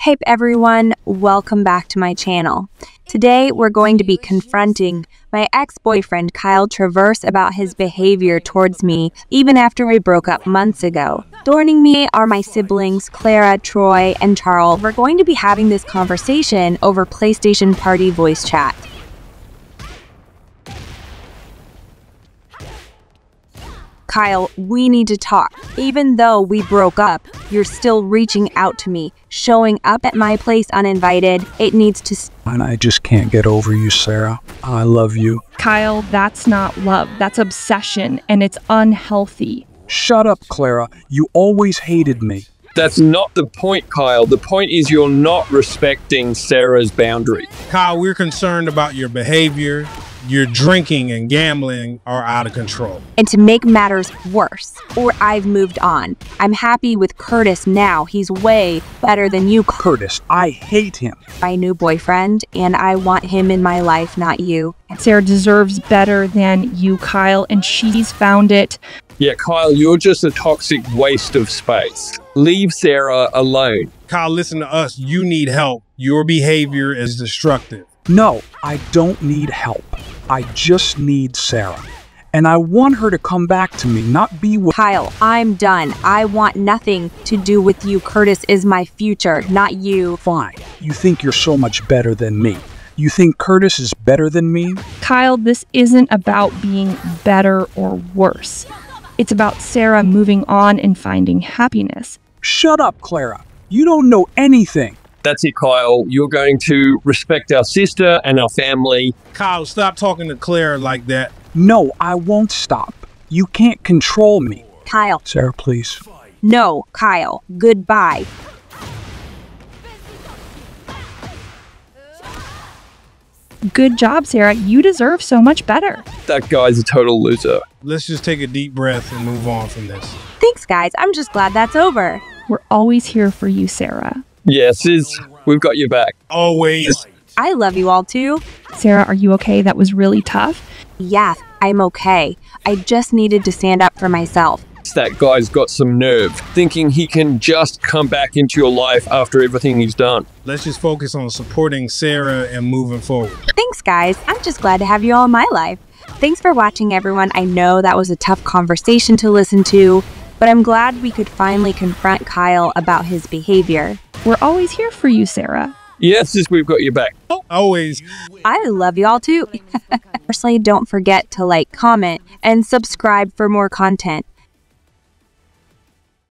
Hey everyone, welcome back to my channel. Today we're going to be confronting my ex-boyfriend Kyle Traverse about his behavior towards me even after we broke up months ago. Joining me are my siblings Clara, Troy, and Charles. We're going to be having this conversation over PlayStation Party voice chat. Kyle, we need to talk. Even though we broke up, you're still reaching out to me, showing up at my place uninvited. It needs to. s- And I just can't get over you, Sarah. I love you. Kyle, that's not love. That's obsession, and it's unhealthy. Shut up, Clara. You always hated me. That's not the point, Kyle. The point is you're not respecting Sarah's boundary. Kyle, we're concerned about your behavior. Your drinking and gambling are out of control. And to make matters worse, or I've moved on. I'm happy with Curtis now. He's way better than you, Curtis, I hate him. my new boyfriend, and I want him in my life, not you. Sarah deserves better than you, Kyle, and she's found it. Yeah, Kyle, you're just a toxic waste of space. Leave Sarah alone. Kyle, listen to us. You need help. Your behavior is destructive. No, I don't need help. I just need Sarah. And I want her to come back to me, not be with. Kyle, I'm done. I want nothing to do with you. Curtis is my future, not you. Fine. You think you're so much better than me. You think Curtis is better than me? Kyle, this isn't about being better or worse. It's about Sarah moving on and finding happiness. Shut up, Clara. You don't know anything. That's it, Kyle. You're going to respect our sister and our family. Kyle, stop talking to Claire like that. No, I won't stop. You can't control me. Kyle, Sarah, please. no, Kyle, goodbye. Good job, Sarah. You deserve so much better. That guy's a total loser. Let's just take a deep breath and move on from this. Thanks, guys. I'm just glad that's over. We're always here for you, Sarah. Yeah, sis, we've got your back. Always. I love you all too. Sarah, are you okay? That was really tough. Yeah, I'm okay. I just needed to stand up for myself. That guy's got some nerve, thinking he can just come back into your life after everything he's done. Let's just focus on supporting Sarah and moving forward. Thanks, guys. I'm just glad to have you all in my life. Thanks for watching, everyone. I know that was a tough conversation to listen to, but I'm glad we could finally confront Kyle about his behavior. We're always here for you, Sarah. Yes, we've got your back. Oh, always. I love you all too. Firstly, don't forget to like, comment, and subscribe for more content.